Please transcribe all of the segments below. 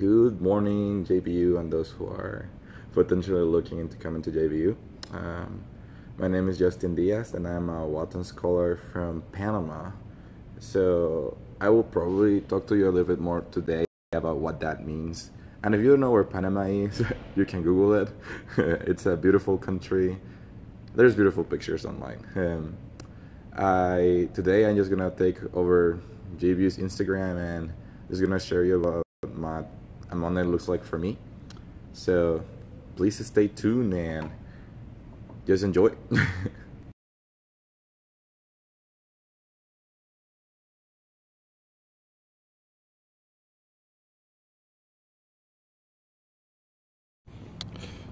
Good morning, JBU, and those who are potentially looking into coming to JBU. Um, my name is Jostin Diaz, and I'm a Walton Scholar from Panama. So I will probably talk to you a little bit more today about what that means. And if you don't know where Panama is, you can Google it. it's a beautiful country. There's beautiful pictures online. Um, I today I'm just gonna take over JBU's Instagram and just gonna share you about my Monday looks like for me. So please stay tuned and just enjoy.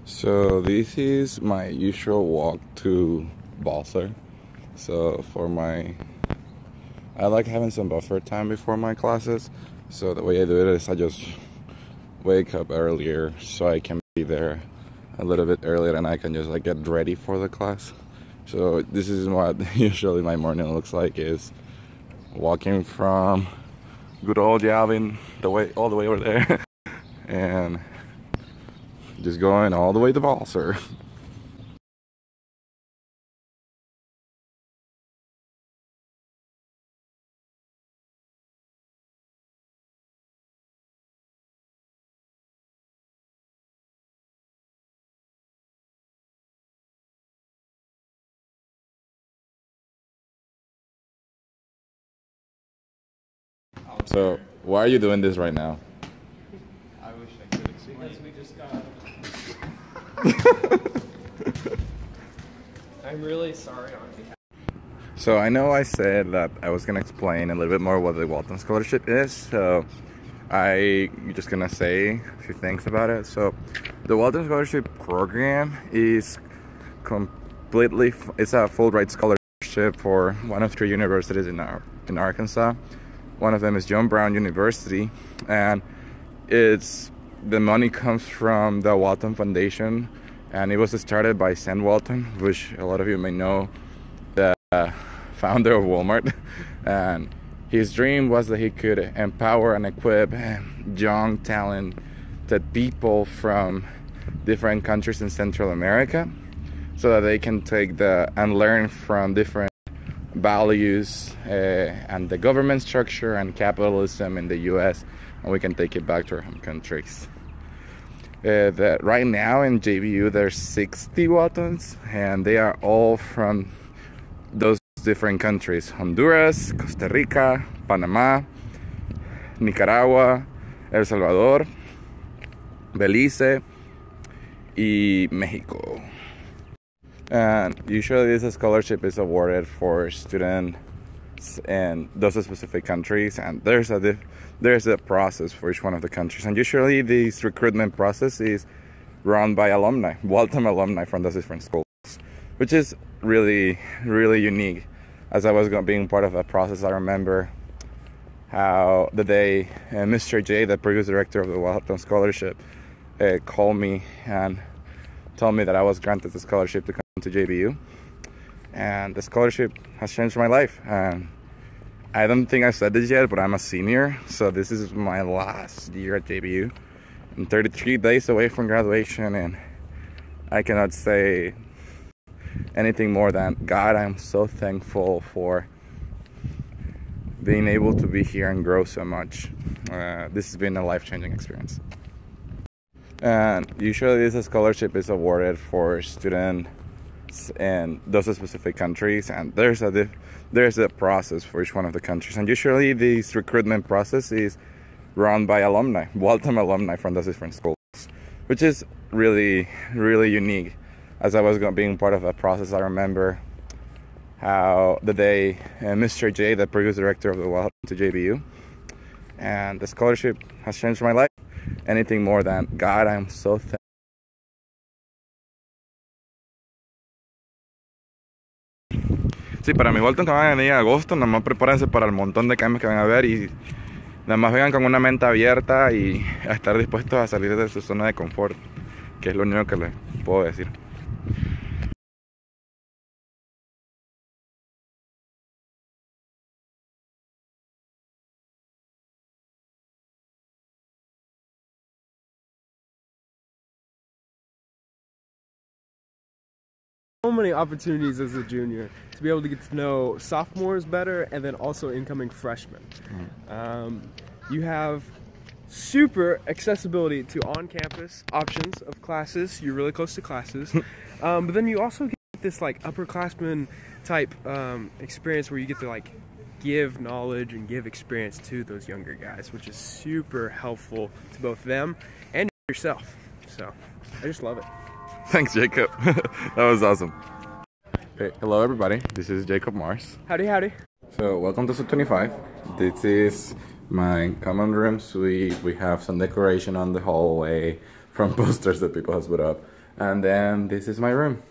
so this is my usual walk to Balser. So for my I like having some buffer time before my classes. So the way I do it is I just wake up earlier so I can be there a little bit earlier and I can just like get ready for the class. So this is what usually my morning looks like is walking from good old J. Alvin the way all the way over there and just going all the way to Balser. So why are you doing this right now? I wish I could explain. Because we just got. I'm really sorry on behalf. So I know I said that I was gonna explain a little bit more what the Walton Scholarship is. So I just gonna say a few things about it. So the Walton Scholarship program is completely it's a full ride scholarship for one of three universities in our in Arkansas. One of them is John Brown University, and it's the money comes from the Walton Foundation, and it was started by Sam Walton, which a lot of you may know, the founder of Walmart, and his dream was that he could empower and equip young, talented people from different countries in Central America, so that they can take the and learn from different values uh, and the government structure and capitalism in the US, and we can take it back to our home countries. Uh, right now in JBU there's 60 Waltons, and they are all from those different countries: Honduras, Costa Rica, Panama, Nicaragua, El Salvador, Belize, y Mexico. And usually this scholarship is awarded for students in those specific countries and there's a there's a process for each one of the countries and usually this recruitment process is run by alumni Walton alumni from those different schools which is really really unique as I was being part of that process I remember how the day uh, Mr. J the previous director of the Walton scholarship uh, called me and told me that I was granted the scholarship to come to JBU, and the scholarship has changed my life. And I don't think I said this yet, but I'm a senior, so this is my last year at JBU. I'm 33 days away from graduation, and I cannot say anything more than God. I'm so thankful for being able to be here and grow so much. Uh, this has been a life changing experience. And usually, this scholarship is awarded for students in those specific countries, and there's a there's a process for each one of the countries. And usually, this recruitment process is run by alumni, Walton alumni from those different schools, which is really really unique. As I was being part of that process, I remember how the day uh, Mr. J, the previous director of the Walton to JBU, and the scholarship has changed my life anything more than God. I'm so thankful. Sí, para mi Walton que van a venir en agosto, nada más prepárense para el montón de cambios que van a haber y nada más vengan con una mente abierta y a estar dispuestos a salir de su zona de confort, que es lo único que les puedo decir. So many opportunities as a junior to be able to get to know sophomores better and then also incoming freshmen. Um, you have super accessibility to on-campus options of classes. You're really close to classes, um, but then you also get this like upperclassman type um, experience where you get to like give knowledge and give experience to those younger guys, which is super helpful to both them and yourself. So I just love it. Thanks, Jacob. that was awesome. Hey, hello, everybody. This is Jacob Mars. Howdy, howdy. So, welcome to Sub 25. This is my common room suite. We have some decoration on the hallway from posters that people have put up. And then this is my room.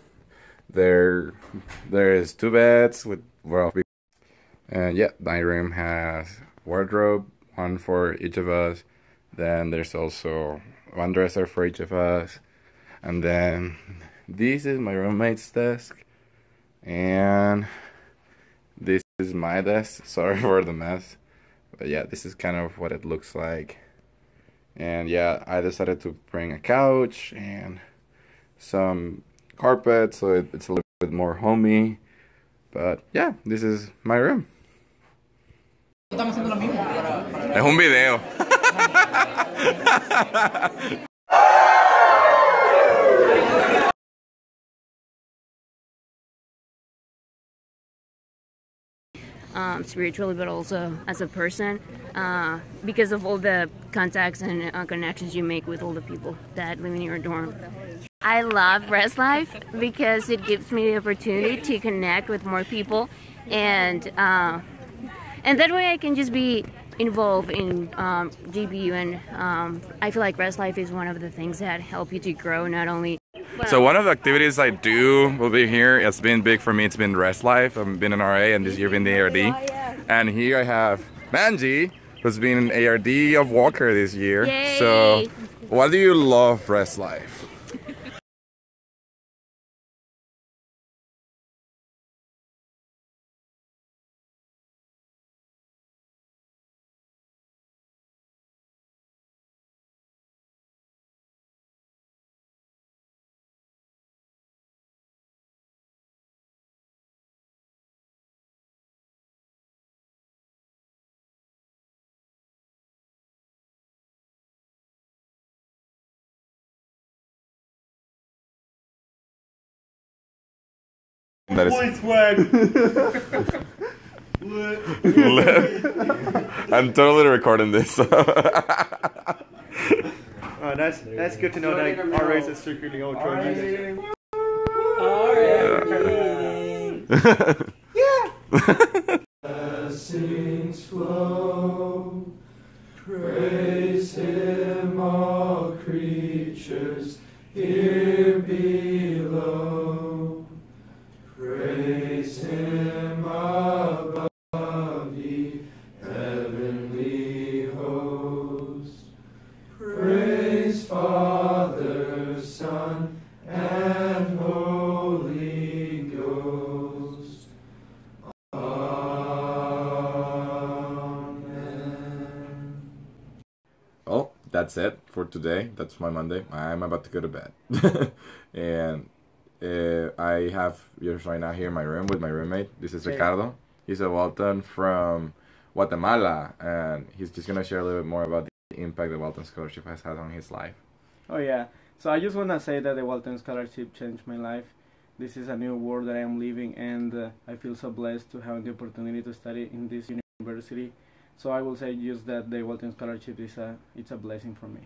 There, there is two beds with well, and yeah, my room has wardrobe, one for each of us. Then there's also one dresser for each of us. And then this is my roommate's desk. And this is my desk. Sorry for the mess. But yeah, this is kind of what it looks like. And yeah, I decided to bring a couch and some carpet so it, it's a little bit more homey. But yeah, this is my room. Es un video. um, spiritually, but also as a person, uh, because of all the contacts and uh, connections you make with all the people that live in your dorm. I love Res Life because it gives me the opportunity to connect with more people, and uh, and that way I can just be involved in um, JBU, and um, I feel like Res Life is one of the things that help you to grow not only. So one of the activities I do will be here. It's been big for me. It's been Res Life. I've been in RA and this year been the ARD. And here I have Manji, who's been an ARD of Walker this year. Yay. So, why do you love Res Life? That is I'm totally recording this. Oh, that's that's good to know that our race is secretly all Trojans. Blessings flow, praise Him, all creatures here below. Well, that's it for today. That's my Monday. I'm about to go to bed. and uh, I have just right now here in my room with my roommate. This is Hey. Ricardo. He's a Walton from Guatemala, and he's just gonna share a little bit more about the impact the Walton Scholarship has had on his life. Oh yeah. So I just wanna say that the Walton Scholarship changed my life. This is a new world that I am living, and uh, I feel so blessed to have the opportunity to study in this university. So I will say just that the Walton Scholarship is a it's a blessing for me.